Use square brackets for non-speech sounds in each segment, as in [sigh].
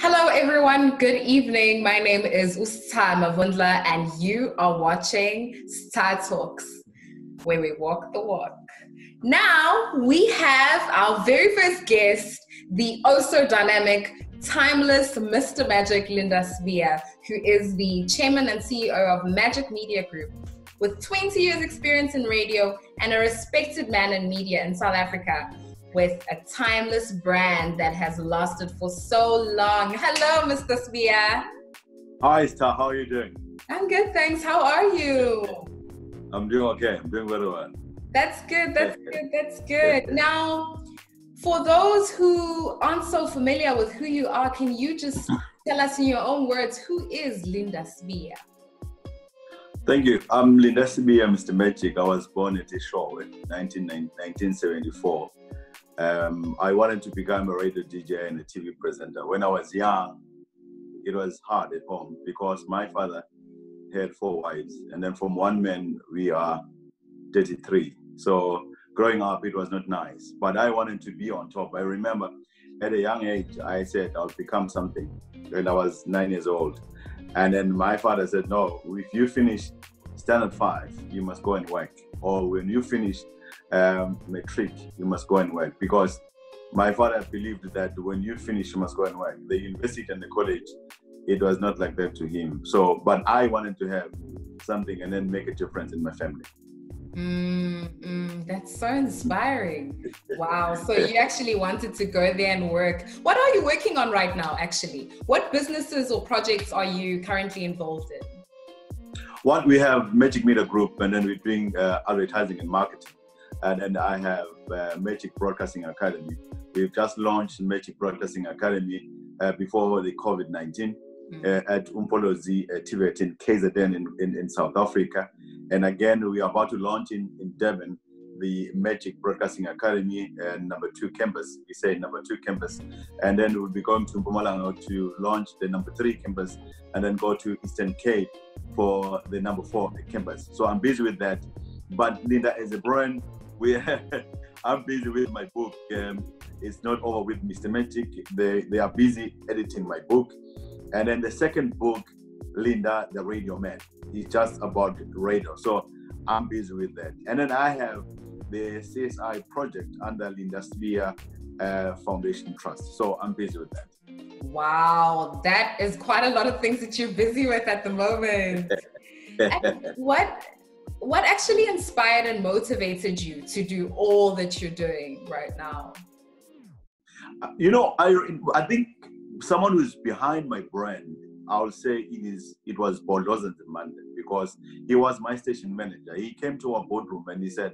Hello, everyone. Good evening. My name is uStha Mavundla, and you are watching Stha Talks, where we walk the walk. Now, we have our very first guest, the also dynamic, timeless Mr. Magic Linda Sibiya, who is the chairman and CEO of Magic Media Group. With 20 years' experience in radio and a respected man in media in South Africa, with a timeless brand that has lasted for so long. Hello, Mr. Sibiya. Hi, Stha. How are you doing? I'm good, thanks. How are you? I'm doing okay. I'm doing very well. That's good. That's good. That's good. Now, for those who aren't so familiar with who you are, can you just [laughs] tell us in your own words who is Linda Sibiya? Thank you. I'm Linda Sibiya, Mr. Magic. I was born at Eshowe in 1974. Um, I wanted to become a radio DJ and a TV presenter. When I was young, it was hard at home because my father had four wives, and then from one man, we are 33. So growing up, it was not nice, but I wanted to be on top. I remember at a young age, I said I'll become something when I was nine years old. And then my father said, No, if you finish standard five, you must go and work. Or when you finish um, matric, you must go and work because my father believed that when you finish, you must go and work. The university and the college, it was not like that to him. So, but I wanted to have something and then make a difference in my family. Mm, mm, that's so inspiring. [laughs] Wow. So you actually wanted to go there and work. What are you working on right now, actually? What businesses or projects are you currently involved in? One, we have Magic Media Group, and then we're doing uh, advertising and marketing and then I have uh, Magic Broadcasting Academy. We've just launched Magic Broadcasting Academy uh, before the COVID 19 mm-hmm. uh, at Umfolozi uh, TVET in KZN in, in, in, South Africa. And again, we are about to launch in, in Durban the Magic Broadcasting Academy uh, number two campus. We say number two campus. And then we'll be going to Mpumalanga to launch the number three campus and then go to Eastern Cape for the number four campus. So I'm busy with that. But Linda, as a brand, we [laughs] I'm busy with my book. Um, it's not over with Mr. Magic. They they are busy editing my book, and then the second book, Linda, the Radio Man, is just about radio. So I'm busy with that. And then I have the CSI project under Linda Sibiya uh, Foundation Trust. So I'm busy with that. Wow, that is quite a lot of things that you're busy with at the moment. [laughs] what what actually inspired and motivated you to do all that you're doing right now? You know, I I think someone who's behind my brand, I'll say it is it was Boloza Mande because he was my station manager. He came to our boardroom and he said,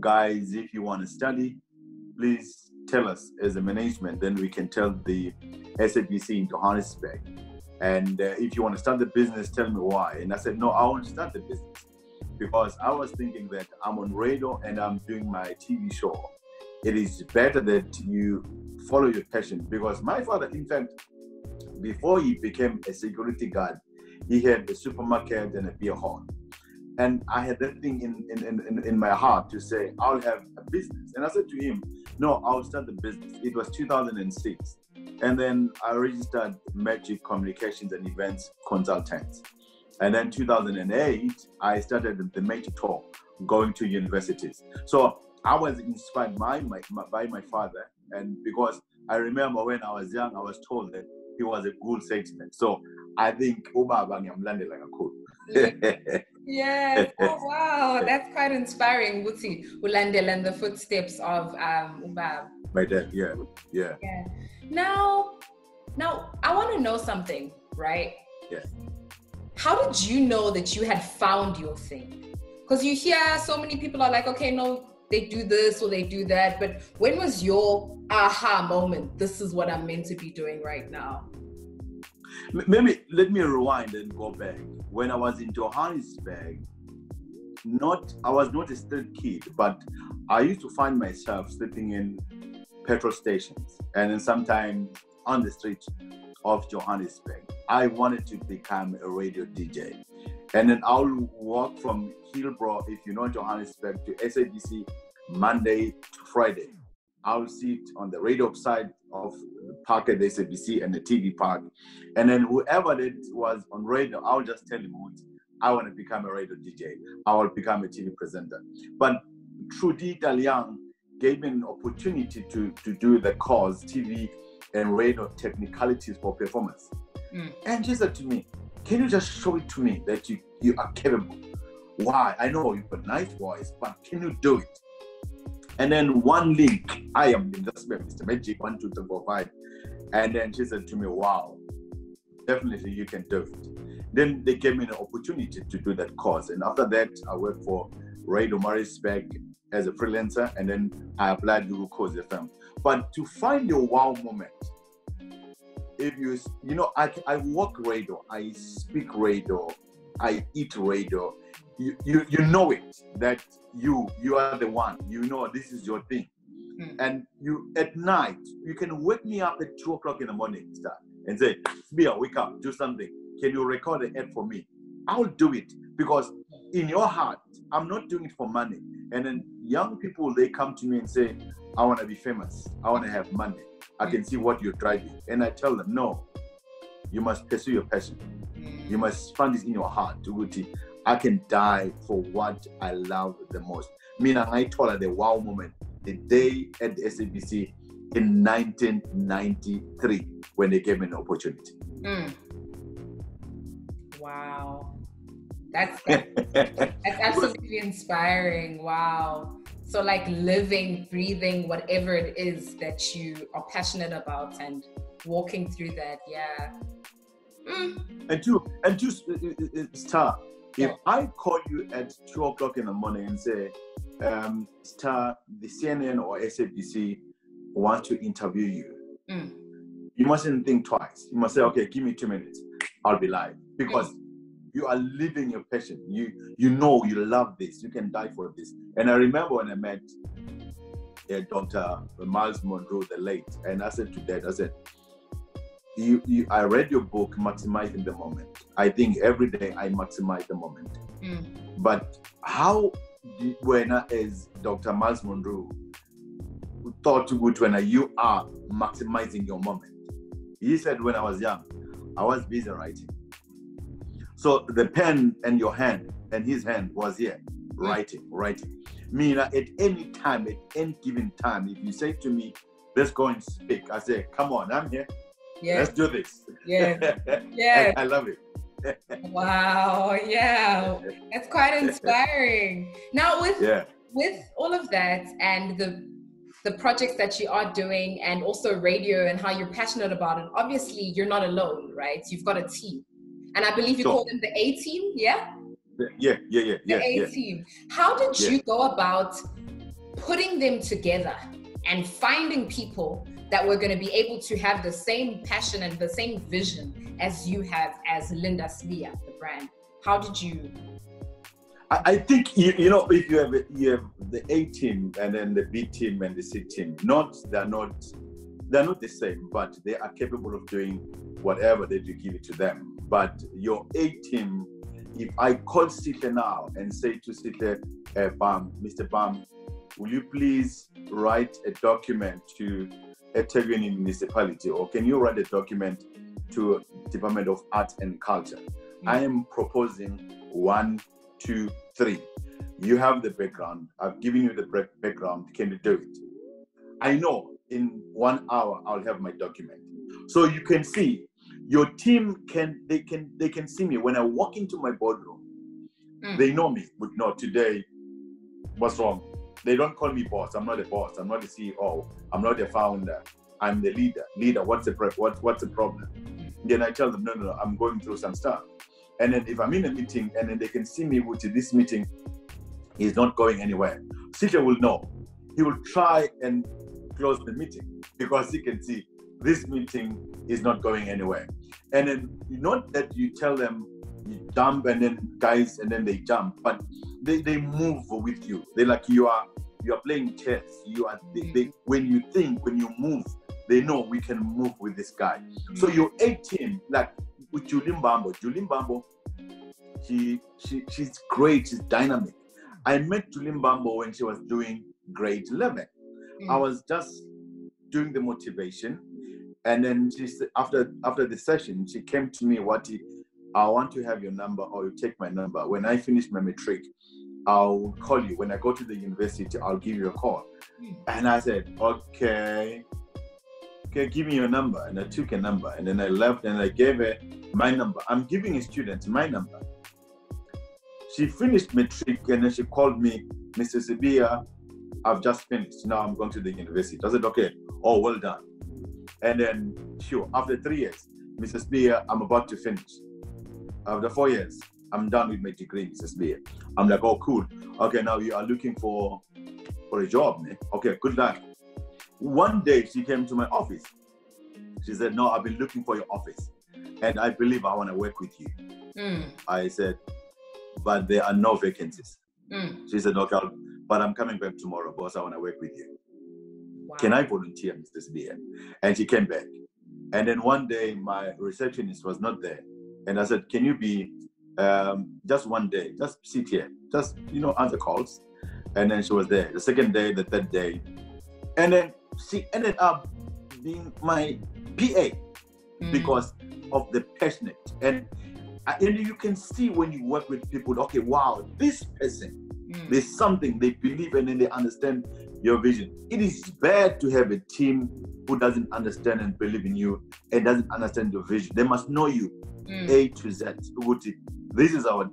"Guys, if you want to study, please tell us as a management. Then we can tell the SABC in Johannesburg." And uh, if you want to start the business, tell me why. And I said, no, I want to start the business because I was thinking that I'm on radio and I'm doing my TV show. It is better that you follow your passion because my father, in fact, before he became a security guard, he had a supermarket and a beer hall. And I had that thing in, in, in, in my heart to say, I'll have a business. And I said to him, No, I'll start the business. It was 2006. And then I registered Magic Communications and Events Consultants. And then 2008, I started the major tour going to universities. So I was inspired by my, by my father. And because I remember when I was young, I was told that he was a good statesman. So I think Ubaba landed like a cool. yes. Oh, wow. That's quite inspiring. Wuti, Ulandela in the footsteps of um, Ubab. My dad, yeah. Yeah. Yeah. Now, now I want to know something, right? Yeah how did you know that you had found your thing? Because you hear so many people are like, okay, no, they do this or they do that. But when was your aha moment? This is what I'm meant to be doing right now. Maybe let me rewind and go back. When I was in Johannesburg, not I was not a street kid, but I used to find myself sleeping in petrol stations and then sometimes on the street of Johannesburg. I wanted to become a radio DJ. And then I'll walk from Hillbrow, if you know Johannesburg, to SABC Monday to Friday. I'll sit on the radio side of the park at the SABC and the TV park. And then whoever that was on radio, I'll just tell him, I want to become a radio DJ. I will become a TV presenter. But Trudy Italian gave me an opportunity to, to do the course, TV and radio technicalities for performance. Mm. And she said to me, can you just show it to me that you, you are capable? Why? I know you've got nice voice, but can you do it? And then one link, I am investment, Mr. Magic, one, two, three, four, five. And then she said to me, Wow, definitely you can do it. Then they gave me an opportunity to do that course. And after that, I worked for Radio Maritzburg as a freelancer, and then I applied to Ukhozi FM. But to find your wow moment, if you you know I I work radio, I speak radio, I eat radio. You, you you know it that you you are the one. You know this is your thing. Mm. And you at night you can wake me up at two o'clock in the morning, start and say, Sibiya, wake up, do something. Can you record an ad for me? I'll do it because in your heart, I'm not doing it for money. And then young people they come to me and say, I want to be famous. I want to have money. I can see what you're driving. And I tell them, no, you must pursue your passion. You must find this in your heart. Tuguti, I can die for what I love the most. Meaning, I told her the wow moment the day at the SABC in 1993 when they gave me an opportunity. Mm. Wow. That's, that's, [laughs] that's absolutely inspiring. Wow. So, like living, breathing, whatever it is that you are passionate about and walking through that. Yeah. Mm. And two, and two, Stha, if I call you at two o'clock in the morning and say, um, Stha, the CNN or SABC want to interview you, mm. you mustn't think twice. You must say, okay, give me two minutes. I'll be live because mm. You are living your passion. You you know you love this. You can die for this. And I remember when I met uh, Dr. Myles Munroe, the late, and I said to Dad, I said, you, you, I read your book, Maximizing the Moment. I think every day I maximize the moment. Mm. But how, when as Dr. Myles Munroe, thought to good when you are maximizing your moment. He said when I was young, I was busy writing. So the pen and your hand and his hand was here, mm. writing, writing. Meaning at any time, at any given time, if you say to me, let's go and speak, I say, come on, I'm here. Yeah. Let's do this. Yeah. [laughs] Yeah. I, I love it. wow. Yeah. That's quite inspiring. Now with yeah. with all of that and the the projects that you are doing and also radio and how you're passionate about it, obviously you're not alone, right? You've got a team. And I believe you call them the A team, yeah? Yeah, yeah, yeah, yeah. The A yeah. team. How did yeah. you go about putting them together and finding people that were going to be able to have the same passion and the same vision as you have as Linda Sibiya, the brand? How did you? I, think you, you know if you have you have the A team and then the B team and the C team, not they're not they're not the same, but they are capable of doing whatever that you give it to them. But your A team, if I call Sihle now and say to Sihle, uh, Bam, Mr. Bam, will you please write a document to a eThekwini municipality, or can you write a document to Department of Art and Culture? Mm-hmm. I am proposing one, two, three. You have the background. I've given you the background. Can you do it? I know in one hour I'll have my document. So you can see your team can they can they can see me when I walk into my boardroom. Mm. They know me. But not today, what's wrong? They don't call me boss. I'm not a boss. I'm not the CEO. I'm not the founder. I'm the leader. Leader, what's the what, what's the problem? Then I tell them, no, no, no, I'm going through some stuff. And then if I'm in a meeting and then they can see me, which this meeting is not going anywhere, Sita will know. He will try and close the meeting because he can see this meeting is not going anywhere. And then not that you tell them you jump and then guys and then they jump, but they, they move with you. They like you are you are playing chess. You are they, they, when you think, when you move, they know we can move with this guy. So mm. you're 18, like with Julie Mbambo. Julie Mbambo, she she she's great, she's dynamic. I met Julie Mbambo when she was doing grade 11. Mm. I was just doing the motivation. And then she said, after after the session, she came to me, what I want to have your number or you take my number. When I finish my matric, I'll call you. When I go to the university, I'll give you a call. Mm. And I said, okay, okay, give me your number. And I took a number and then I left and I gave her my number. I'm giving a student my number. She finished matric and then she called me, Mr. Sibiya, I've just finished. Now I'm going to the university. I said, okay, oh, well done. And then, sure, after three years, Mrs. Beer, I'm about to finish. After four years, I'm done with my degree, Mrs. Beer. I'm like, oh, cool. Okay, now you are looking for for a job, man. Okay, good luck. One day she came to my office. She said, no, I've been looking for your office, and I believe I want to work with you. Mm. I said, but there are no vacancies. Mm. She said, okay, but I'm coming back tomorrow, boss. I want to work with you. Wow. Can I volunteer, Mr. Sibiya? And she came back. And then one day, my receptionist was not there. And I said, Can you be um, just one day, just sit here, just, you know, answer calls? And then she was there. The second day, the third day. And then she ended up being my PA mm. because of the passionate. And, and you can see when you work with people, okay, wow, this person, mm. there's something they believe and then they understand your vision. It is bad to have a team who doesn't understand and believe in you and doesn't understand your vision. They must know you mm. A to Z. This is our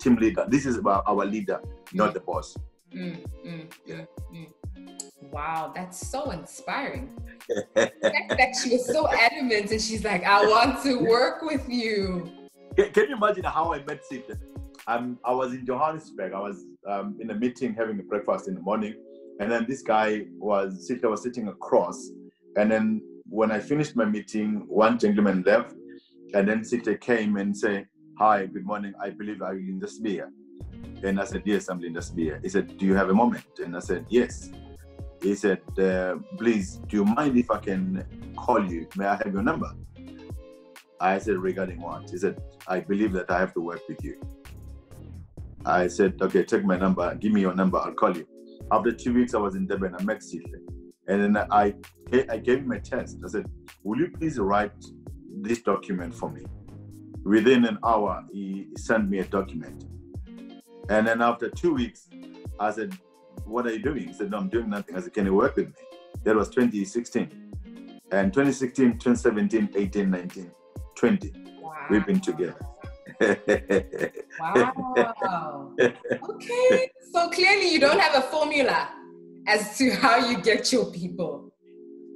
team leader. This is about our leader, mm. not the boss. Mm, mm yeah. Mm, mm. Wow, that's so inspiring. that she was so [laughs] adamant and she's like, I want to work with you. Can, can you imagine how I met Sita? Um, I was in Johannesburg. I was um, in a meeting having a breakfast in the morning and then this guy was Sita was sitting across. And then when I finished my meeting, one gentleman left, and then Sita came and said, Hi, good morning. I believe you in the spear? And I said, Yes, I'm Linda Sibiya. He said, Do you have a moment? And I said, Yes. He said, uh, Please, do you mind if I can call you? May I have your number? I said, Regarding what? He said, I believe that I have to work with you. I said, Okay, take my number. Give me your number. I'll call you. After two weeks, I was in Durban. I met Sihle. And then I, I gave him a test. I said, Will you please write this document for me? Within an hour, he sent me a document. And then after two weeks, I said, What are you doing? He said, No, I'm doing nothing. I said, Can you work with me? That was 2016. And 2016, 2017, 18, 19, 20. Wow. We've been together. Wow. [laughs] Okay. So clearly, you don't have a formula as to how you get your people.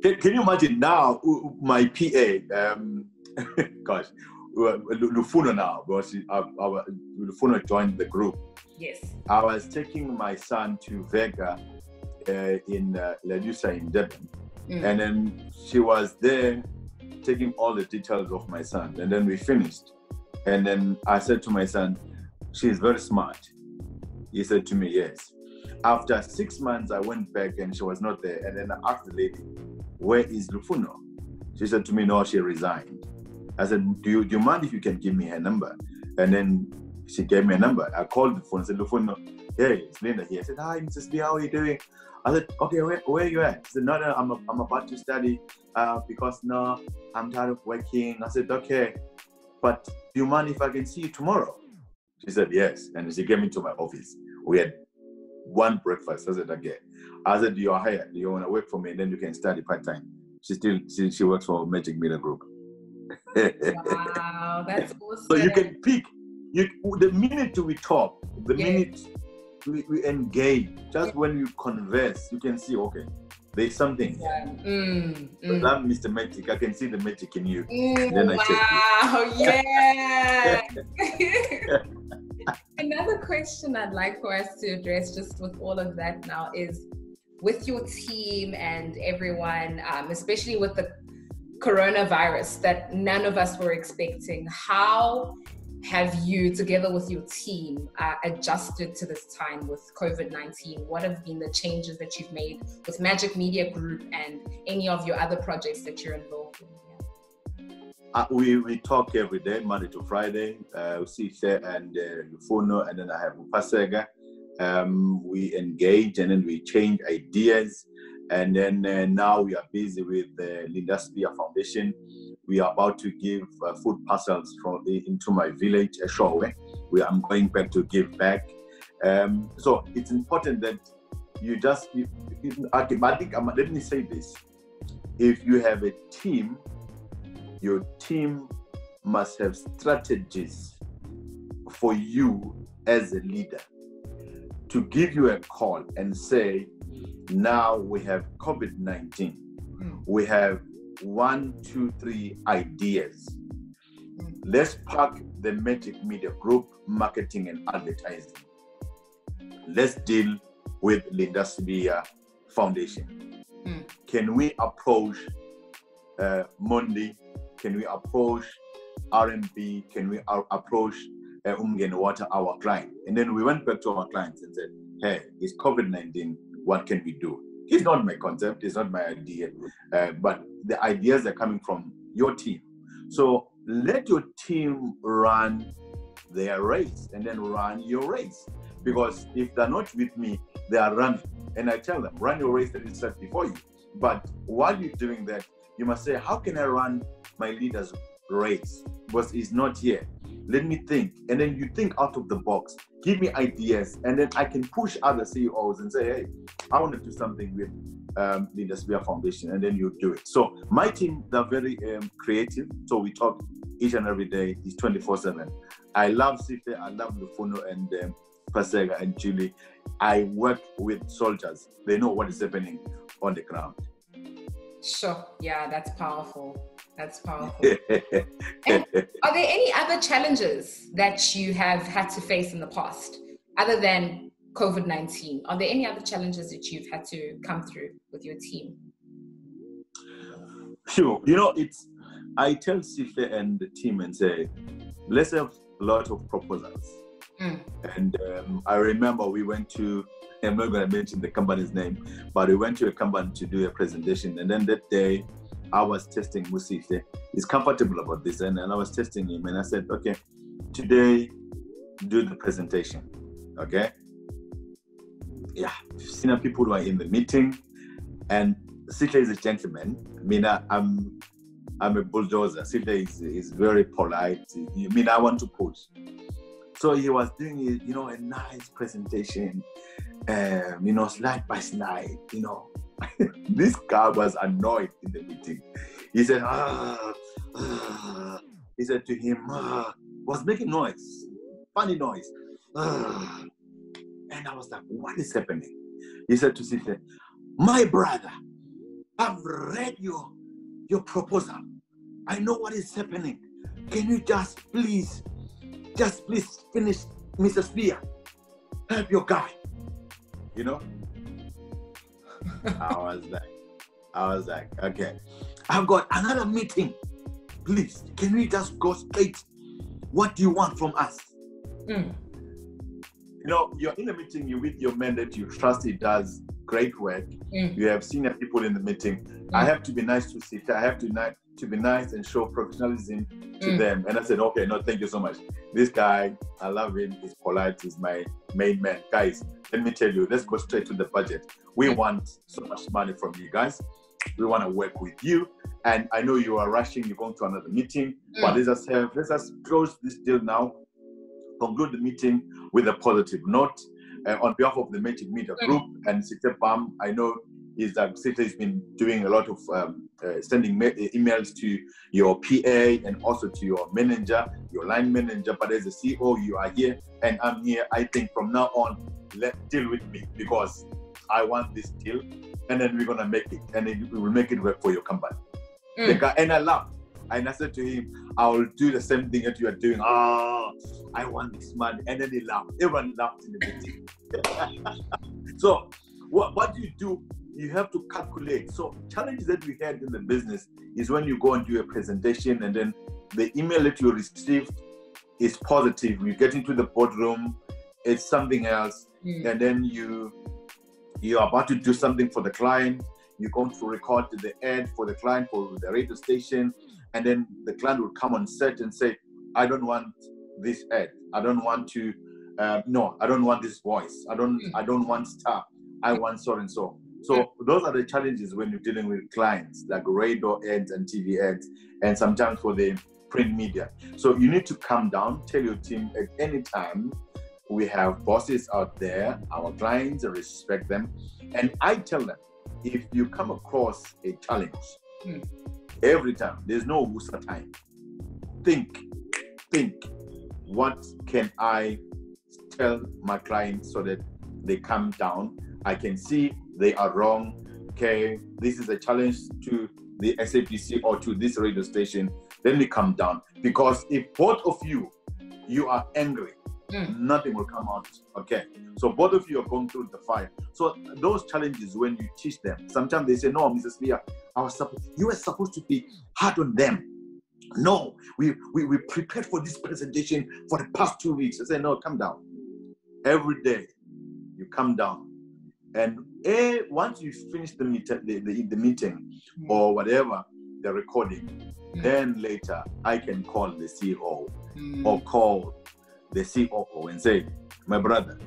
Can, can you imagine now, my PA, um, [laughs] gosh, Lufuno now, because our, Lufuno joined the group. Yes. I was taking my son to Vega uh, in uh, in Durban. Mm. And then she was there taking all the details of my son. And then we finished. And then I said to my son, She's very smart. He said to me, Yes. After six months, I went back and she was not there. And then I asked the lady, Where is Lufuno? She said to me, No, she resigned. I said, Do you, do you mind if you can give me her number? And then she gave me a number. I called the phone and said, Lufuno, hey, it's Linda here. I said, Hi, Mrs. B, how are you doing? I said, Okay, where, where are you at? She said, No, no, I'm, I'm about to study uh, because no, I'm tired of working. I said, Okay, but do you mind if I can see you tomorrow? She said, Yes. And she came into my office. We had one breakfast. I said, Okay. I said, You're hired. You want to work for me and then you can study part time. She still she, she works for Magic Media Group. wow, [laughs] that's awesome. So you can pick. You the minute we talk, the minute we, we engage, just when you converse, you can see, okay, there's something. Yeah. Mm, mm. I'm Mr. Magic. I can see the magic in you. Mm, then I wow, yeah. [laughs] Another question I'd like for us to address just with all of that now is with your team and everyone, um, especially with the coronavirus that none of us were expecting, how have you, together with your team, uh, adjusted to this time with COVID 19? What have been the changes that you've made with Magic Media Group and any of your other projects that you're involved in? Uh, we, we talk every day, Monday to Friday. Uh, we see and uh, and then I have Upasega. Um, we engage and then we change ideas. And then uh, now we are busy with the Linda Sibiya Foundation. We are about to give uh, food parcels from the, into my village, Eshowe. We I'm going back to give back. Um, so it's important that you just, you, you, I think, um, let me say this. If you have a team, your team must have strategies for you as a leader to give you a call and say, now we have COVID 19. Mm. We have one, two, three ideas. Mm. Let's pack the Magic Media Group marketing and advertising. Let's deal with Linda Sibiya Foundation. Mm. Can we approach uh, Mondi? Can we approach RMB? Can we uh, approach uh, Umgeni Water, our client? And then we went back to our clients and said, hey, it's COVID 19 what can we do? It's not my concept, it's not my idea, uh, but the ideas are coming from your team. So let your team run their race and then run your race. Because if they're not with me, they are running. And I tell them, run your race that is set before you. But while you're doing that, you must say, how can I run my leader's race? Because he's not here. Let me think. And then you think out of the box. Give me ideas. And then I can push other CEOs and say, hey, I want to do something with um, the Sibiya Foundation. And then you do it. So my team, they're very um, creative. So we talk each and every day. It's 24 7. I love Sihle, I love Lufuno and um, Pasega and Julie. I work with soldiers. They know what is happening on the ground. Sure. Yeah, that's powerful. That's powerful. [laughs] and are there any other challenges that you have had to face in the past, other than COVID 19? Are there any other challenges that you've had to come through with your team? Sure. You know, it's, I tell Sihle and the team and say, let's have a lot of proposals. Mm. And um, I remember we went to, I'm not going to mention the company's name, but we went to a company to do a presentation. And then that day, I was testing Musife. He's comfortable about this. And, and I was testing him and I said, okay, today do the presentation. Okay. Yeah. Senior people who are in the meeting and Sihle is a gentleman. I mean, I, am I'm a bulldozer. Sihle is, is very polite. I mean, I want to push. So he was doing, you know, a nice presentation, um, you know, slide by slide, you know, this guy was annoyed in the meeting. He said, ah, ah. he said to him, ah, was making noise, funny noise. Ah. And I was like, what is happening? He said to Sihle, my brother, I've read your, your proposal. I know what is happening. Can you just please, just please finish Mr. Sibiya? Help your guy. You know? I was like, I was like, okay, I've got another meeting. Please, can we just go straight? What do you want from us? Mm. You know, you're in a meeting, you're with your man that you trust he does great work. Mm. You have senior people in the meeting. Mm. I have to be nice to sit. I have to, ni- to be nice and show professionalism to mm. them. And I said, okay, no, thank you so much. This guy, I love him. He's polite. He's my main man. Guys, let me tell you, let's go straight to the budget. We want so much money from you guys. We want to work with you. And I know you are rushing, you're going to another meeting, mm. but let's just have, let's just close this deal now, conclude the meeting with a positive note. Uh, on behalf of the Magic Media mm. Group and Sihle Bam, I know is that Sihle has been doing a lot of um, uh, sending ma- emails to your PA and also to your manager, your line manager. But as a CEO, you are here and I'm here. I think from now on, let deal with me because I want this deal, and then we're gonna make it, and then we will make it work for your company. Mm. Guy, and I laughed. And I said to him, I will do the same thing that you are doing. Ah, oh, I want this money. And then he laughed. Everyone laughed in the meeting. [laughs] so, what, what do you do? You have to calculate. So, challenges that we had in the business is when you go and do a presentation, and then the email that you received is positive. You get into the boardroom, it's something else, mm. and then you you're about to do something for the client. You're going to record the ad for the client for the radio station, and then the client will come on set and say, "I don't want this ad. I don't want to. Uh, no, I don't want this voice. I don't. Mm. I don't want star. I want so and so." So those are the challenges when you're dealing with clients like radio ads and TV ads, and sometimes for the print media. So you need to calm down. Tell your team at any time we have bosses out there, our clients, respect them, and I tell them if you come across a challenge, hmm. every time there's no wusa time. Think, think, what can I tell my clients so that they calm down? I can see they are wrong. Okay, this is a challenge to the SABC or to this radio station. Then we come down because if both of you you are angry, mm. nothing will come out. Okay, so both of you are going through the fire. So those challenges when you teach them, sometimes they say, "No, Mrs. Leah, I was supposed you were supposed to be hard on them." No, we, we we prepared for this presentation for the past two weeks. I say, "No, come down." Every day, you come down and a once you finish the meeting, the, the, the meeting mm. or whatever, the recording, mm. then later I can call the CEO mm. or call the COO and say, my brother,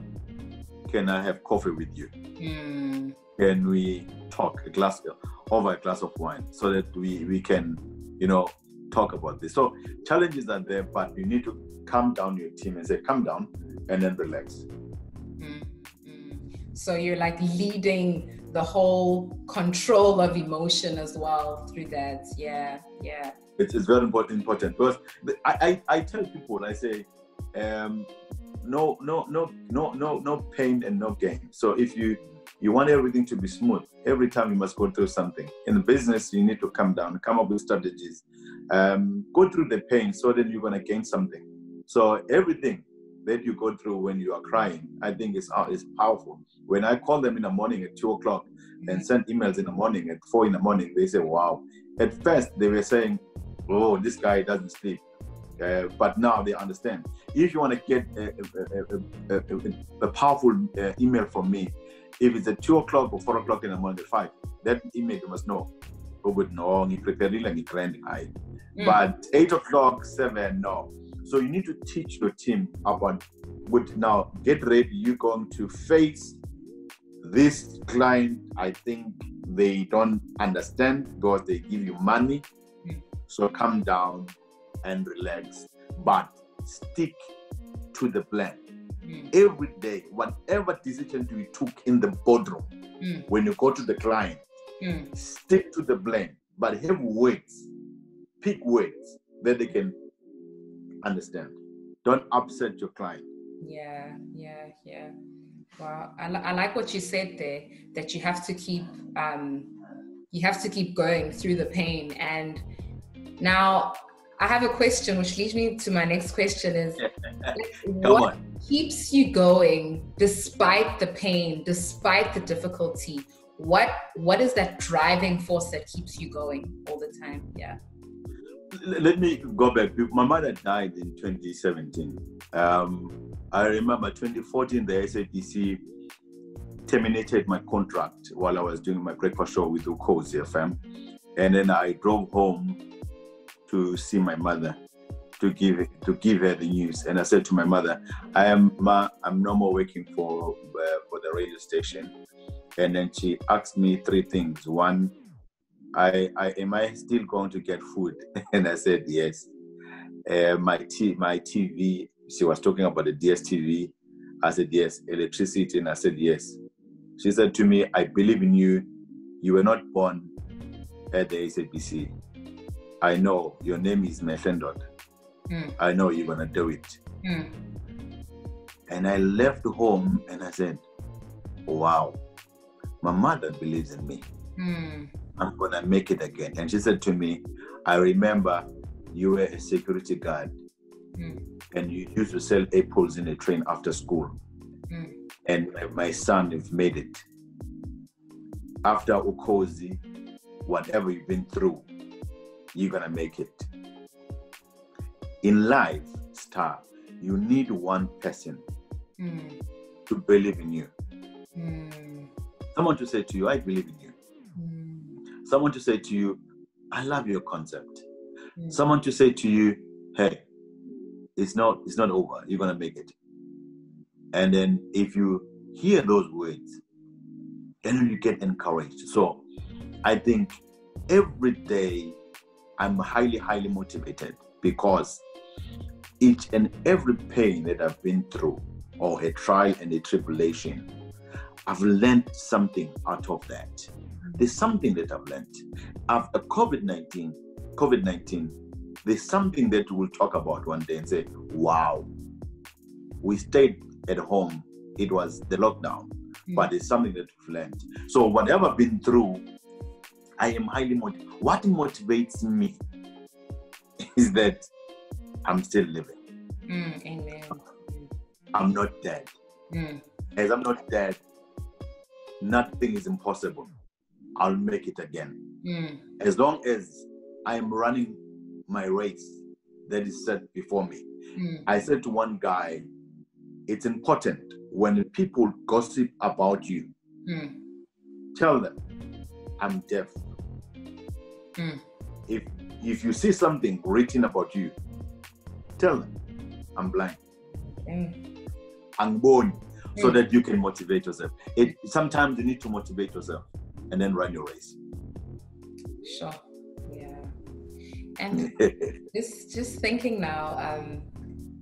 can I have coffee with you? Mm. Can we talk a glass over a glass of wine so that we, we can, you know, talk about this. So challenges are there, but you need to calm down your team and say, calm down and then relax. So you're like leading the whole control of emotion as well through that. Yeah, yeah. It is very important, important because I, I, I tell people, I say, um, no, no, no, no, no, no pain and no gain. So if you you want everything to be smooth, every time you must go through something. In the business, you need to come down, come up with strategies, um, go through the pain, so then you're gonna gain something. So everything that you go through when you are crying, I think is uh, is powerful. When I call them in the morning at two o'clock and send emails in the morning at four in the morning, they say, "Wow." At first, they were saying, "Oh, this guy doesn't sleep," uh, but now they understand. If you want to get a, a, a, a powerful uh, email from me, if it's at two o'clock or four o'clock in the morning, five, that email you must know. Oh, good, no, mm. But eight o'clock, seven, no. So you need to teach your team about would now get ready. You're going to face this client. I think they don't understand because they give you money. So come down and relax, but stick to the plan. Mm. Every day, whatever decision you took in the boardroom, mm. when you go to the client, mm. stick to the plan, but have words, pick words that they can understand. Don't upset your client. Yeah, yeah, yeah. Wow, I, I like what you said there. That you have to keep, um, you have to keep going through the pain. And now, I have a question, which leads me to my next question: Is [laughs] what on. keeps you going despite the pain, despite the difficulty? What what is that driving force that keeps you going all the time? Yeah let me go back. My mother died in 2017. Um, I remember 2014, the SABC terminated my contract while I was doing my breakfast show with Ukhozi FM. And then I drove home to see my mother to give to give her the news. And I said to my mother, "I am ma, I'm no more working for uh, for the radio station." And then she asked me three things. One, I, I am I still going to get food? [laughs] and I said yes. Uh, my t- my TV. She was talking about the DSTV. I said yes. Electricity, and I said yes. She said to me, "I believe in you. You were not born at the SABC. I know your name is Mehlendod. Mm. I know you're gonna do it." Mm. And I left home and I said, "Wow, my mother believes in me." Mm. I'm gonna make it again. And she said to me, I remember you were a security guard mm. and you used to sell apples in a train after school. Mm. And my son has made it. After Ukhozi, whatever you've been through, you're gonna make it. In life, Stha, you need one person mm. to believe in you. Hmm. Someone to say to you, I believe in you someone to say to you, I love your concept. Mm. Someone to say to you, hey, it's not it's not over. You're gonna make it. And then if you hear those words then you get encouraged. So I think every day I'm highly, highly motivated because each and every pain that I've been through, or a trial and a tribulation, I've learned something out of that. There's something that I've learned. After COVID 19, COVID 19, there's something that we'll talk about one day and say, wow, we stayed at home. It was the lockdown, mm. but it's something that we've learned. So, whatever I've been through, I am highly motivated. What motivates me [laughs] is that I'm still living. Mm, amen. I'm not dead. Mm. As I'm not dead, nothing is impossible. I'll make it again. Mm. As long as I'm running my race that is set before me. Mm. I said to one guy, it's important when people gossip about you, mm. tell them, I'm deaf. Mm. If if you see something written about you, tell them, I'm blind. Mm. I'm born so mm. that you can motivate yourself. It sometimes you need to motivate yourself and then run your race. Sure. Yeah. And [laughs] just just thinking now, um,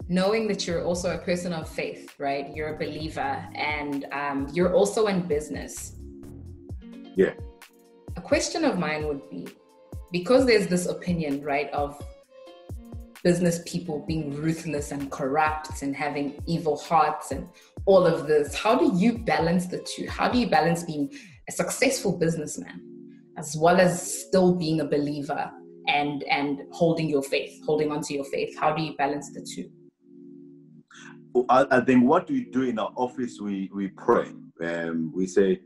knowing that you're also a person of faith, right? You're a believer, and um, you're also in business. Yeah. A question of mine would be, because there's this opinion, right, of business people being ruthless and corrupt and having evil hearts and all of this. How do you balance the two? How do you balance being a successful businessman as well as still being a believer and and holding your faith, holding onto your faith? How do you balance the two? I, I think what we do in our office, we we pray. Um, we say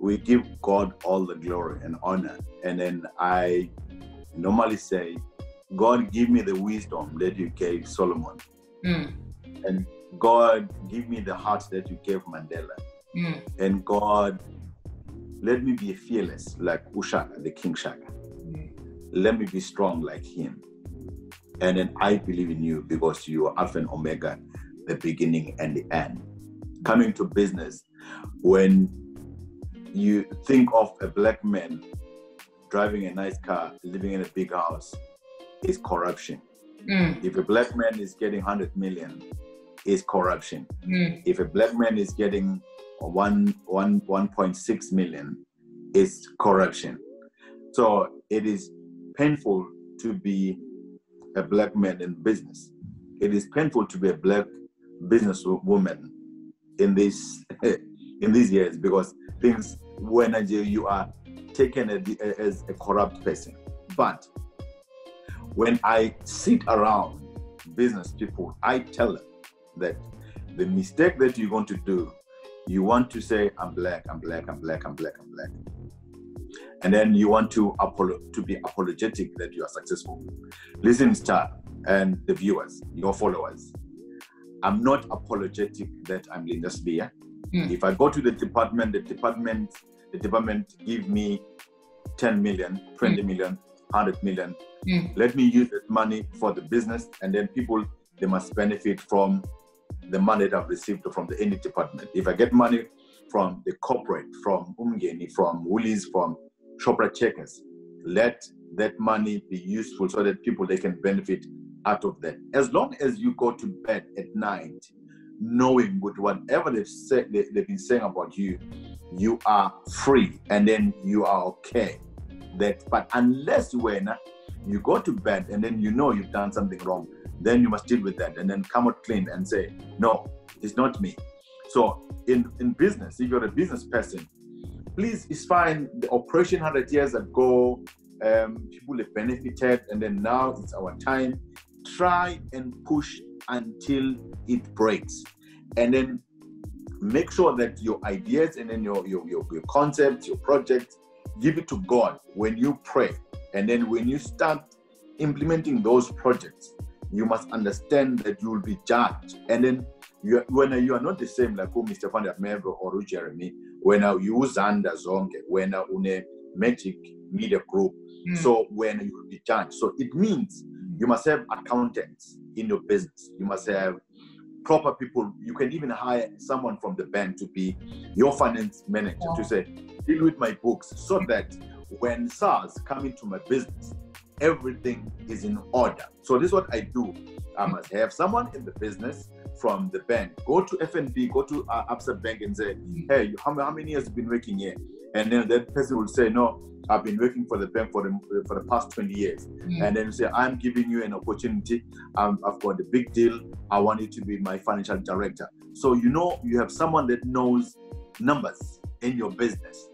we give God all the glory and honor, and then I normally say, God, give me the wisdom that you gave Solomon, mm. and God, give me the heart that you gave Mandela, mm. and God, let me be fearless like Ushaka, the King Shaka. Mm. Let me be strong like him. And then I believe in you because you are Alpha and Omega, the beginning and the end. Coming to business, when you think of a black man driving a nice car, living in a big house, is corruption. Mm. If a black man is getting 100 million, is corruption. Mm. If a black man is getting one, one, 1.6 million, is corruption. So it is painful to be a black man in business. It is painful to be a black businesswoman in this [laughs] in these years because things when you are taken as a corrupt person. But when I sit around business people, I tell them that the mistake that you're going to do, you want to say, I'm black, I'm black, I'm black, I'm black, I'm black. And then you want to apolo- to be apologetic that you are successful. Listen, Stha, and the viewers, your followers. I'm not apologetic that I'm Linda Sibiya. Mm. If I go to the department, the department, the department give me 10 million, 20 mm. million, 100 million. Mm. Let me use that money for the business, and then people they must benefit from the money that I've received from the any department. If I get money from the corporate, from Umgeni, from Woolies, from Shoprite Checkers, let that money be useful so that people they can benefit out of that. As long as you go to bed at night knowing with whatever they've said they, have been saying about you, you are free and then you are okay. That but unless when you go to bed and then you know you've done something wrong, then you must deal with that and then come out clean and say, no, it's not me. So in, in business, if you're a business person, please, it's fine. The operation 100 years ago, um, people have benefited, and then now it's our time. Try and push until it breaks. And then make sure that your ideas and then your, your, your, your concepts, your projects, give it to God when you pray. And then when you start implementing those projects, you must understand that you will be judged. And then you, when you are not the same like who Mr. Van der Merwe or Jeremy, when you Zanda Zonke, when une Magic Media Group, mm. so when you will be judged. So it means you must have accountants in your business. You must have proper people. You can even hire someone from the bank to be your finance manager yeah. to say, deal with my books so that when SARS come into my business, everything is in order. So this is what I do. I must have someone in the business from the bank. Go to FNB, go to uh, Absa Bank and say, hey, how, how many years have you been working here? And then that person will say, no, I've been working for the bank for the, for the past 20 years. Mm. And then you say, I'm giving you an opportunity. Um, I've got a big deal. I want you to be my financial director. So you know you have someone that knows numbers in your business.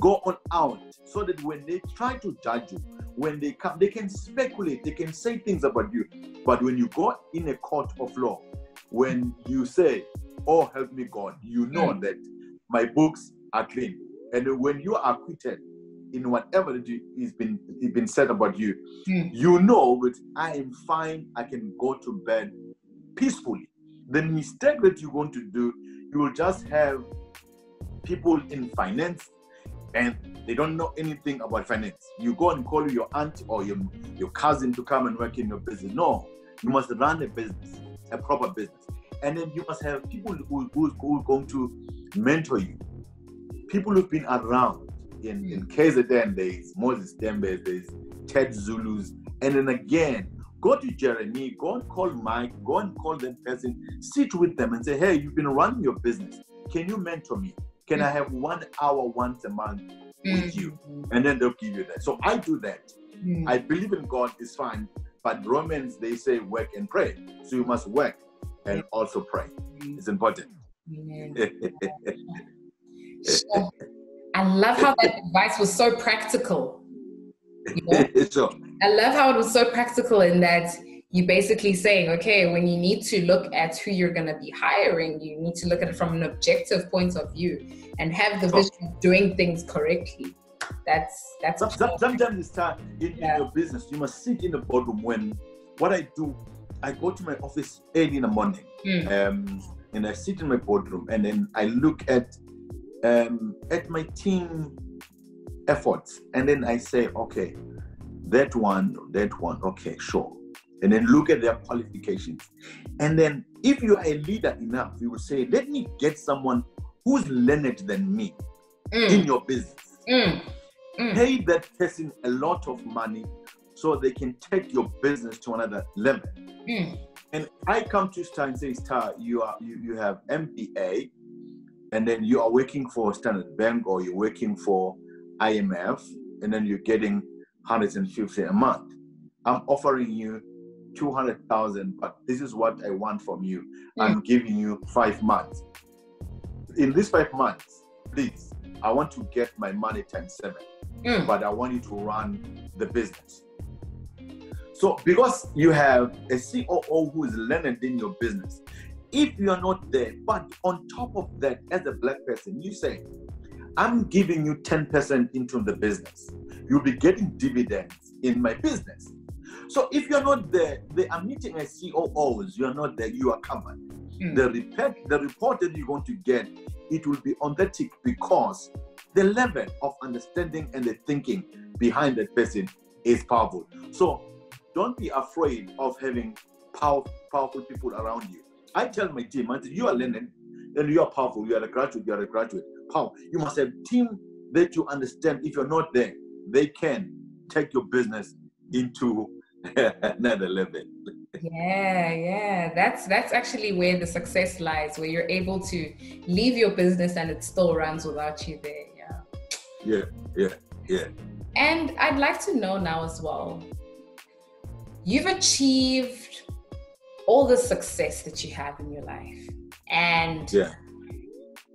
Go on out so that when they try to judge you, when they come, they can speculate, they can say things about you. But when you go in a court of law, when you say, Oh, help me, God, you know mm. that my books are clean. And when you are acquitted, in whatever that is been is been said about you, mm. you know that I am fine. I can go to bed peacefully. The mistake that you're going to do, you will just have people in finance and they don't know anything about finance. You go and call your aunt or your, your cousin to come and work in your business. No, you must run a business, a proper business. And then you must have people who, who, who are going to mentor you, people who've been around, in, in KZN, there's Moses Tembe, there's Ted Zulus. And then again, go to Jeremy, go and call Mike, go and call that person, sit with them and say, hey, you've been running your business. Can you mentor me? Can I have one hour once a month with you? Mm-hmm. And then they'll give you that. So I do that. Mm. I believe in God is fine, but Romans they say work and pray. So you must work and also pray. It's important. [laughs] I love how that advice was so practical. You know? [laughs] sure. I love how it was so practical in that you basically saying, okay, when you need to look at who you're going to be hiring, you need to look at it from an objective point of view and have the vision of doing things correctly. That's that's sometimes it's time in, yeah. in your business. You must sit in the boardroom when what I do. I go to my office early in the morning, mm. um, and I sit in my boardroom, and then I look at um, at my team efforts, and then I say, okay, that one, that one, okay, sure. And then look at their qualifications. And then if you are a leader enough, you will say, let me get someone who's learned than me mm. in your business. Mm. Mm. Pay that person a lot of money so they can take your business to another level. Mm. And I come to Stha and say, Stha, you are you, you have MBA, and then you are working for Standard Bank or you're working for IMF, and then you're getting 150 a month. I'm offering you 200,000, but this is what I want from you. Mm. I'm giving you five months. In these five months, please, I want to get my money times seven, mm. but I want you to run the business. So, because you have a COO who is learned in your business, if you are not there, but on top of that, as a black person, you say, I'm giving you 10% into the business. You'll be getting dividends in my business. So if you're not there, they are meeting as COOs, you're not there, you are covered. Mm. The report, the report that you're going to get, it will be on the tick because the level of understanding and the thinking behind that person is powerful. So don't be afraid of having power, powerful people around you. I tell my team, I say, you are learning and you are powerful. You are a graduate, you are a graduate. Power. You must have team that you understand. If you're not there, they can take your business into [laughs] another level. yeah, yeah. That's that's actually where the success lies, where you're able to leave your business and it still runs without you there. Yeah. Yeah, yeah, yeah. And I'd like to know now as well. You've achieved all the success that you have in your life. And yeah.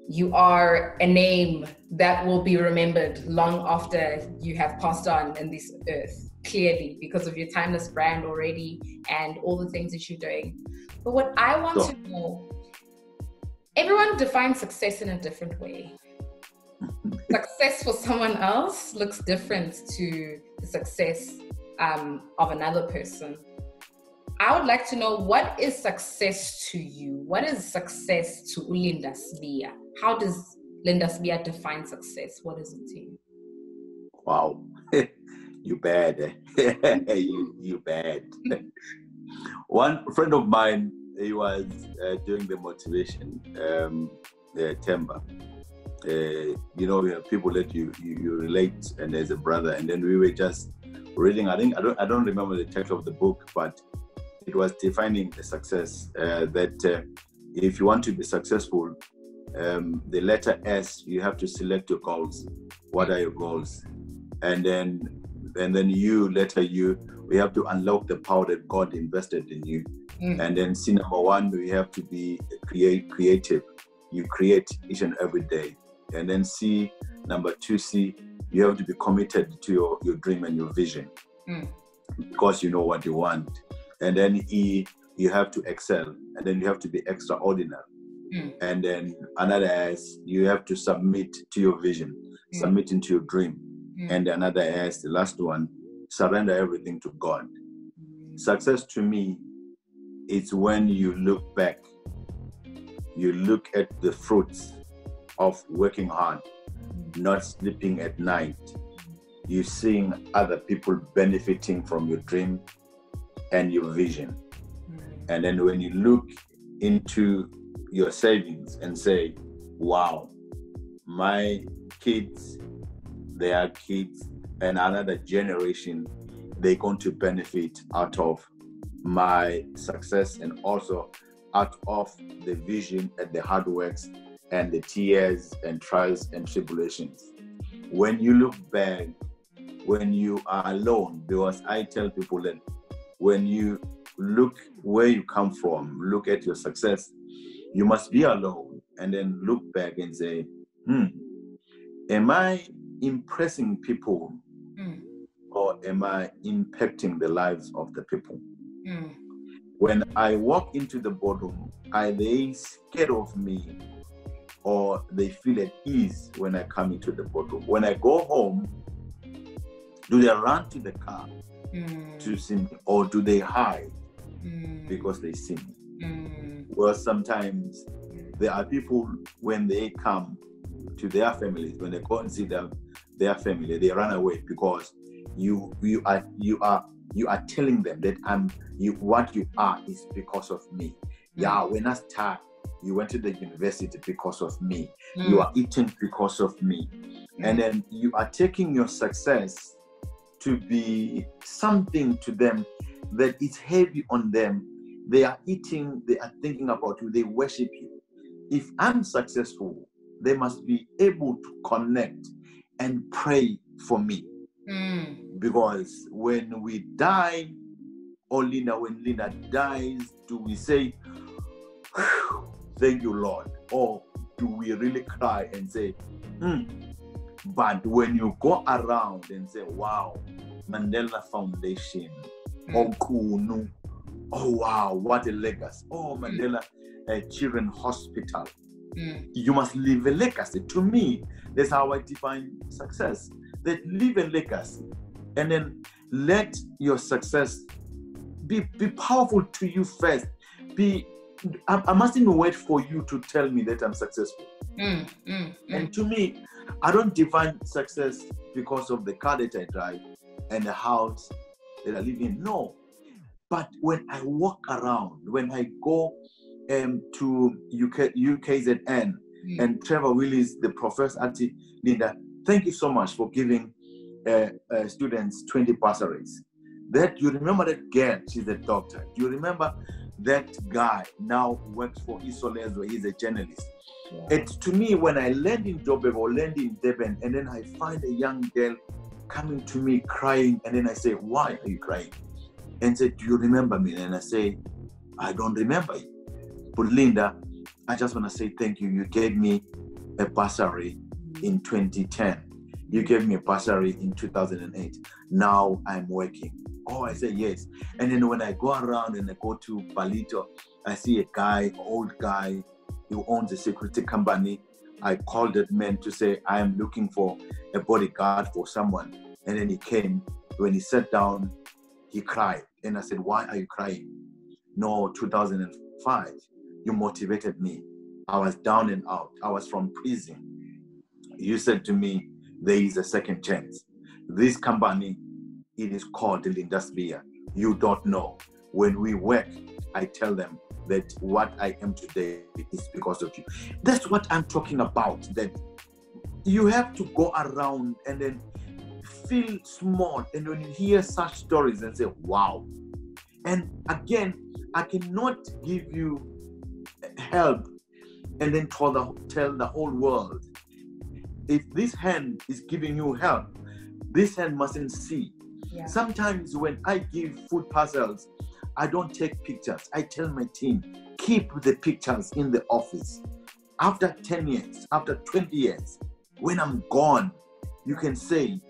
you are a name that will be remembered long after you have passed on in this earth, clearly, because of your timeless brand already and all the things that you're doing. But what I want sure. to know everyone defines success in a different way. success for someone else looks different to the success um, of another person. I would like to know what is success to you? What is success to Linda Sibiya? How does Linda Sibiya define success? What is it to you? Wow, you bad. [laughs] you, you bad. [laughs] One friend of mine he was uh, during the motivation um, uh, timber. Uh, you know, people let you, you, you relate, and there's a brother, and then we were just reading. I think I don't I don't remember the title of the book, but it was defining the success uh, that uh, if you want to be successful, um, the letter S, you have to select your goals. What are your goals? And then and then you letter you we have to unlock the power that God invested in you. Mm. And then C number one, we have to be create creative. You create each and every day. And then C number two C, you have to be committed to your, your dream and your vision. Mm. Because you know what you want. And then E, you have to excel. And then you have to be extraordinary. Mm. And then another S, you have to submit to your vision, mm. submit into your dream. Mm. And another S, the last one, surrender everything to God. Success to me is when you look back, you look at the fruits of working hard, not sleeping at night. You're seeing other people benefiting from your dream and your vision. And then when you look into your savings and say, wow, my kids, their kids, and another generation, they're going to benefit out of my success and also out of the vision and the hard works and the tears and trials and tribulations. When you look back, when you are alone, because I tell people that when you look where you come from, look at your success, you must be alone and then look back and say, hmm, am I impressing people mm. or am I impacting the lives of the people? Mm. When I walk into the boardroom, are they scared of me or they feel at ease when I come into the boardroom? When I go home, do they run to the car mm. to see me or do they hide mm. because they see me? Mm. Well, sometimes there are people when they come to their families, when they go and see their their family, they run away because you you are you are you are telling them that I'm you what you are is because of me. Mm. Yeah, when I start, you went to the university because of me. Mm. You are eating because of me. Mm. And then you are taking your success to be something to them that is heavy on them they are eating, they are thinking about you, they worship you. If I'm successful, they must be able to connect and pray for me. Mm. Because when we die, or Linda, when Linda dies, do we say, Thank you, Lord? Or do we really cry and say, hmm. But when you go around and say, Wow, Mandela Foundation, mm. Okunu, oh wow, what a legacy. Oh. Mandela uh, Children Hospital. Mm. You must leave a legacy. To me, that's how I define success. That leave a legacy. And then let your success be, be powerful to you first. Be I, I mustn't wait for you to tell me that I'm successful. Mm, mm, mm. and to me, I don't define success because of the car that I drive and the house that I live in. No, but when I walk around, when I go um, to UK, UKZN mm. and Trevor Willis, the professor, Auntie Linda, thank you so much for giving uh, uh, students 20 bursaries. That you remember that girl, she's a doctor. You remember that guy now works for Isolezwe, he's a journalist. Yeah. It to me when I land in Joburg or land in Durban, and then I find a young girl coming to me crying, and then I say, "Why are you crying?" and said, Do you remember me? And I say, I don't remember you. But Linda, I just want to say thank you. You gave me a bursary in 2010. You gave me a bursary in 2008. Now I'm working. Oh, I say yes. And then when I go around and I go to Palito, I see a guy, old guy, who owns a security company. I called that man to say, I am looking for a bodyguard for someone. And then he came. When he sat down, he cried. And I said, Why are you crying? No, 2005, you motivated me. I was down and out. I was from prison. You said to me, There is a second chance. This company, it is called Linda Sibiya. You don't know. When we work, I tell them, that what I am today is because of you. That's what I'm talking about. That you have to go around and then feel small. And when you hear such stories and say, wow. And again, I cannot give you help and then tell the, tell the whole world. If this hand is giving you help, this hand mustn't see. Yeah. Sometimes when I give food parcels, I don't take pictures. I tell my team, keep the pictures in the office. After 10 years, after 20 years, when I'm gone, you can say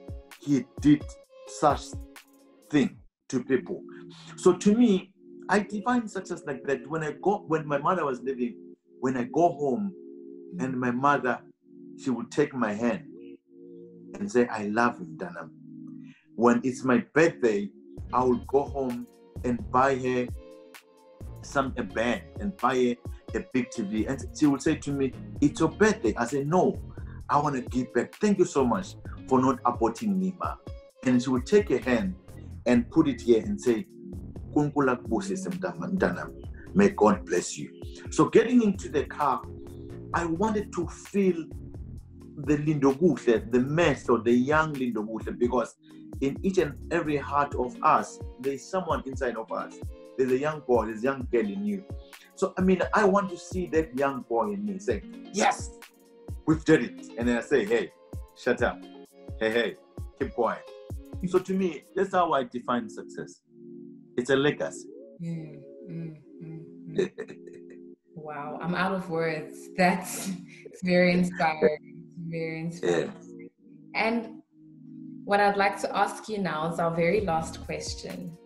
he did such thing to people. So to me, I define success like that. When I go, when my mother was living, when I go home, and my mother, she would take my hand and say, "I love you, Danam." When it's my birthday, I will go home and buy her some a band and buy her a big TV. And she would say to me, It's your birthday. I say, No, I want to give back. Thank you so much for not aborting me, ma. And she would take a hand and put it here and say, May God bless you. So getting into the car, I wanted to feel the Lindoguhle, the mess or the young Lindoguhle, because in each and every heart of us, there's someone inside of us. There's a young boy, there's a young girl in you. So, I mean, I want to see that young boy in me say, Yes, we've done it. And then I say, Hey, shut up. Hey, hey, keep quiet. So, to me, that's how I define success it's a legacy. Mm, mm, mm, mm. wow, I'm out of words. That's very inspiring. Very inspiring. Yeah. And what I'd like to ask you now is our very last question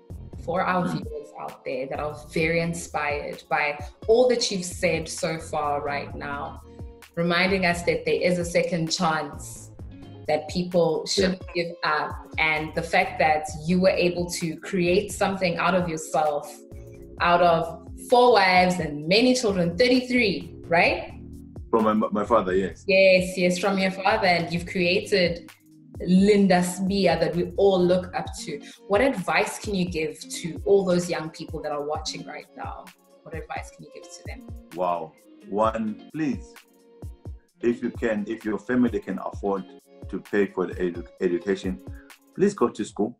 for our hmm. viewers out there that are very inspired by all that you've said so far right now, reminding us that there is a second chance that people shouldn't yeah. give up and the fact that you were able to create something out of yourself out of four wives and many children 33 right from my, my father yes yes yes from your father and you've created Linda Sibiya that we all look up to. What advice can you give to all those young people that are watching right now? What advice can you give to them? Wow. One, please, if you can, if your family can afford to pay for the edu- education, please go to school.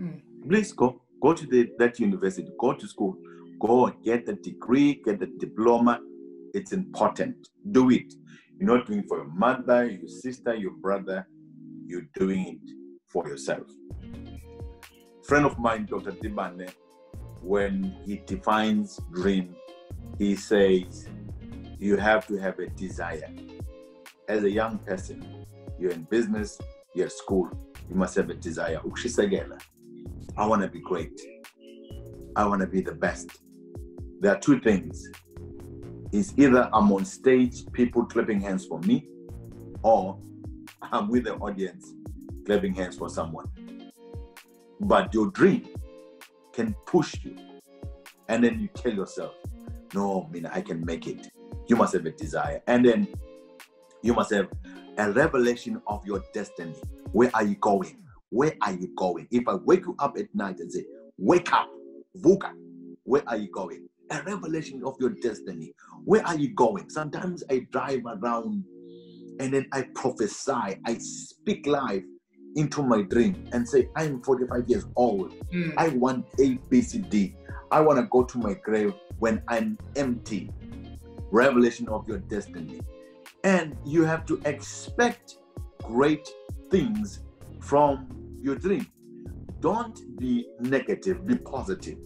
Mm. Please go. Go to the, that university. Go to school. Go get the degree, get the diploma. It's important. Do it. You're not doing it for your mother, your sister, your brother you're doing it for yourself. Friend of mine, Dr. Dibane, when he defines dream, he says you have to have a desire. As a young person, you're in business, you're at school, you must have a desire. I want to be great. I want to be the best. There are two things. It's either I'm on stage, people clapping hands for me, or I'm with the audience clapping hands for someone. But your dream can push you. And then you tell yourself, no, I mean, I can make it. You must have a desire. And then you must have a revelation of your destiny. Where are you going? Where are you going? If I wake you up at night and say, wake up, Vuka, where are you going? A revelation of your destiny. Where are you going? Sometimes I drive around and then I prophesy, I speak life into my dream and say, I'm 45 years old. Mm. I want A, B, C, D. I want to go to my grave when I'm empty. Revelation of your destiny. And you have to expect great things from your dream. Don't be negative, be positive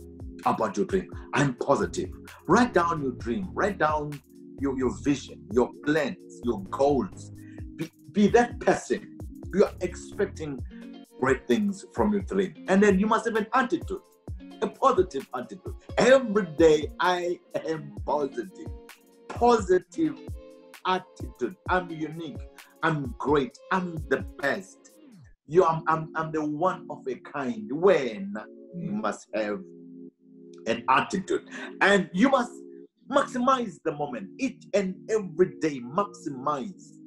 about your dream. I'm positive. Write down your dream, write down your, your vision, your plans, your goals. Be, be that person. You are expecting great things from your dream. And then you must have an attitude, a positive attitude. Every day I am positive. Positive attitude. I'm unique. I'm great. I'm the best. You I'm, I'm, I'm the one of a kind. When you must have an attitude. And you must Maximize the moment. Each and every day, maximize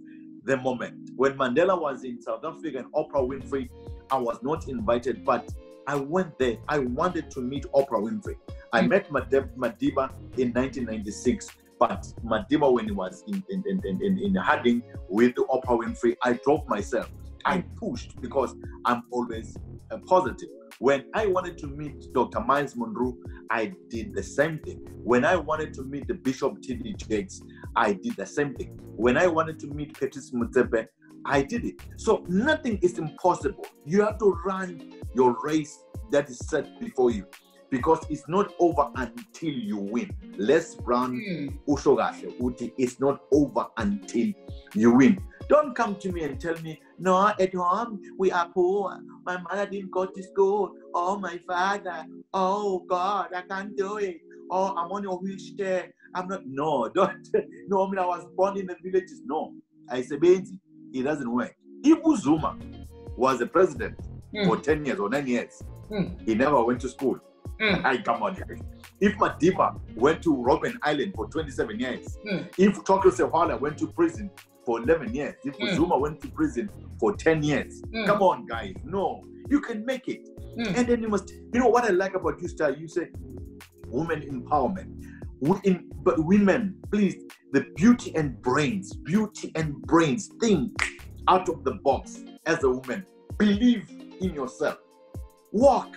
the moment. When Mandela was in South Africa and Oprah Winfrey, I was not invited, but I went there. I wanted to meet Oprah Winfrey. I met Madiba in 1996, but Madiba, when he was in, in, in, in, in, in Harding with Oprah Winfrey, I drove myself. I pushed because I'm always uh, positive. When I wanted to meet Dr. Myles Munroe, I did the same thing. When I wanted to meet the Bishop T.D. Jakes, I did the same thing. When I wanted to meet Patrice Motsepe, I did it. So nothing is impossible. You have to run your race that is set before you because it's not over until you win. Let's run Mm. usho kahle uthi it's not over until you win. Don't come to me and tell me, no, at home we are poor. My mother didn't go to school. Oh, my father. Oh, God, I can't do it. Oh, I'm on a wheelchair. I'm not. No, [laughs] don't. No, I mean, I was born in the villages. No, I said it doesn't work. If Zuma was the president for Mm. 10 years or 9 years, Mm. he never went to school. Mm. I come on. If Madiba went to Robben Island for 27 years, Mm. if Tokyo Sexwale went to prison for 11 years, if Mm. Zuma went to prison for 10 years, Mm. come on, guys. No, you can make it. Mm. And then you must, you know what I like about you, Stha? You say women empowerment. In- but women, please, the beauty and brains, beauty and brains, think out of the box as a woman. Believe in yourself. Walk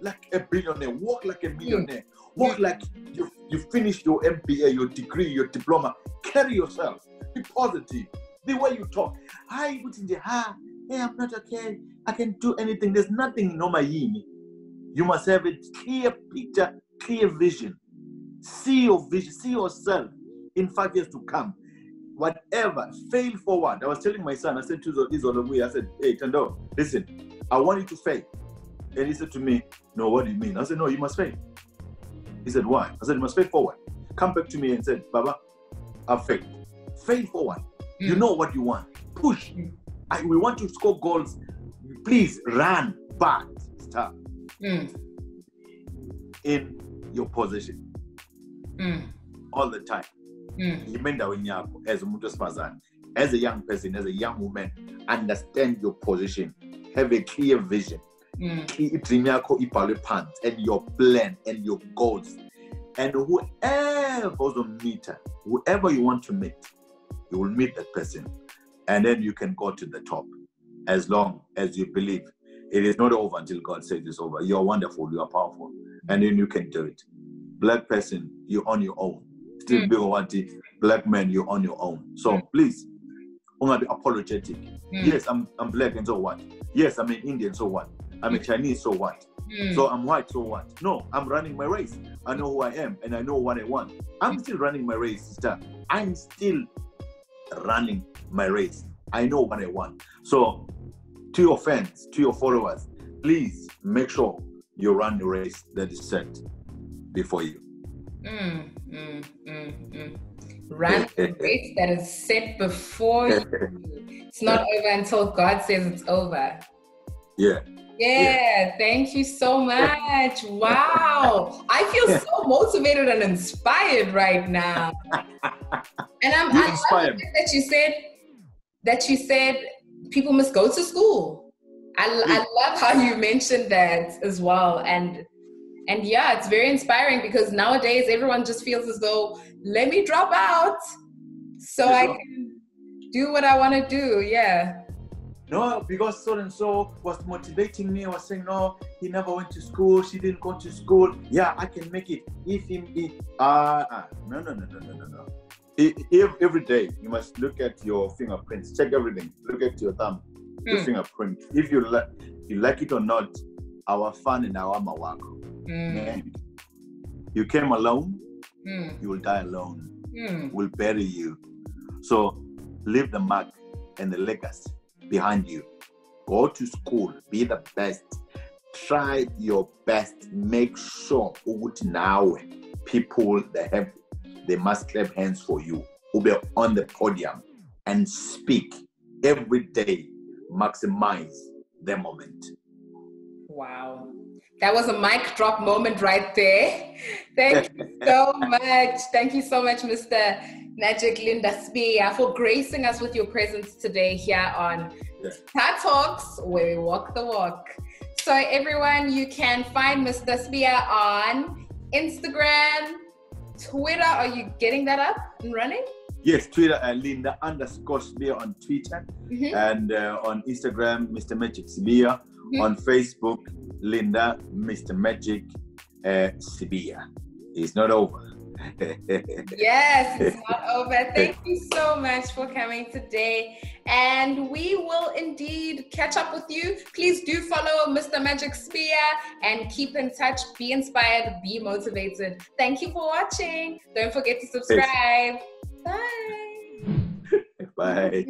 like a billionaire. Walk like a millionaire. Walk Mm. like you you finished your MBA, your degree, your diploma. Carry yourself. Be positive. The way you talk. Hi, put in the ha. Hey, I'm not okay. I can do anything. There's nothing no mayini. You must have a clear picture, clear vision. See your vision, see yourself in five years to come. Whatever, fail forward. I was telling my son, I said to Izolomui, I said, hey, Tando, listen, I want you to fail. And he said to me, No, what do you mean? I said, No, you must fail. He said, Why? I said, You must fail forward. Come back to me and said, Baba, I've failed. Fail forward. You Mm. know what you want. Push. Mm. I, we want to score goals. Please run back. Stop Mm. in your position Mm. all the time. Mm. yime endaweni yakho as umuntu wesifazane as a young person as a young woman understand your position have a clear vision Mm. Idream yakho ibhalwe phansi and your plan and your goals. And whoever uzomeet whoever you want to meet you will meet that person and then you can go to the top. As long as you believe. It is not over until god says it's over. You're wonderful you are powerful and then you can do it. Black person you're on your own. Still Mm. big wanti black man you're on your own. So Mm. please ungabi apologetic. Mm. yes I'm, I'm black and so what. Yes i'm an indian so what i'm a chinese so what? Mm. so i'm white so what? No i'm running my race. I know who i am and i know what i want. I'm still running my race sister. I'm still running my race. I know what i want. So to your fans to your followers please make sure you run the race that is set before you. Mm, mm, mm, mm. Run the [laughs] race that is set before you. [laughs] It's not over until God says it's over. yeah Yeah, thank you so much. Wow. I feel so motivated and inspired right now. [laughs] And I'm I love that you said that you said people must go to school. I, I love how you mentioned that as well. And and yeah, it's very inspiring because nowadays everyone just feels as though let me drop out so I can do what I want to do. Yeah. No, because so and so was motivating me. Was saying, no, he never went to school. She didn't go to school. Yeah, I can make it. If him, if ah, uh, no, no, no, no, no, no, no. If, every day you must look at your fingerprints. Check everything. Look at your thumb, your Mm. fingerprint. If you like, you like it or not, our fun and our mawako. Mm, You came alone, mm, you will die alone. mm. will bury you. So leave the mark and the legacy behind you. Go to school, be the best. Try your best. Make sure ukuthi nawe people they have they must clap hands for you. Who be on the podium and speak every day. Maximize the moment. Wow. That was a mic drop moment right there. Thank you [laughs] so much. Thank you so much, Mr. Magic Linda Sibiya, for gracing us with your presence today here on Yeah. Talks, where we walk the walk. So, everyone, you can find Mr. Sibiya on Instagram, Twitter. Are you getting that up and running? Yes, Twitter and Linda underscore Sibiya on Twitter Mhm. and uh, on Instagram, Mr. Magic Sibiya. Mhm. On Facebook, Linda, Mr. Magic uh. It's not over. Yes, it's [laughs] not over. Thank you so much for coming today. And we will indeed catch up with you. Please do follow Mr. Magic Sibiya and keep in touch. Be inspired, be motivated. Thank you for watching. Don't forget to subscribe. Bye. [laughs] Bye.